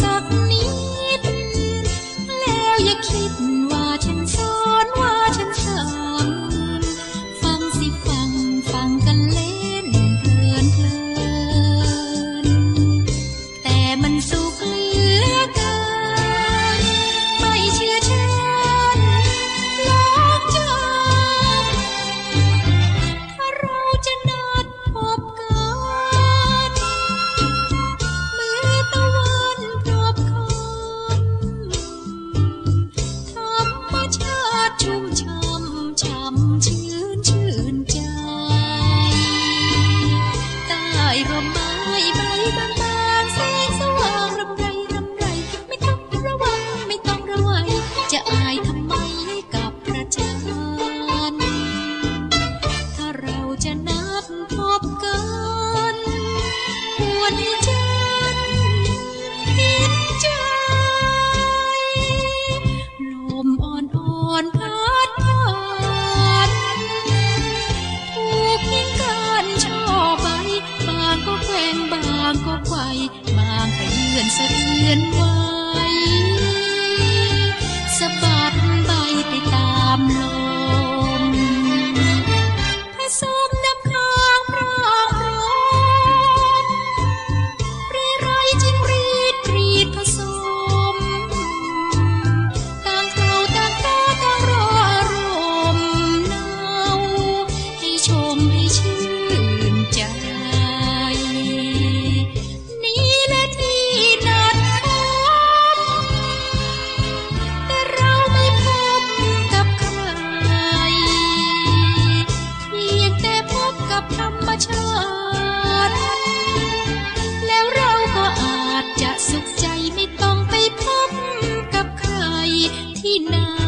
สักนิด แล้วอย่าคิด 一般一般 ไวบางกรเยือนสะเทือนว่า ना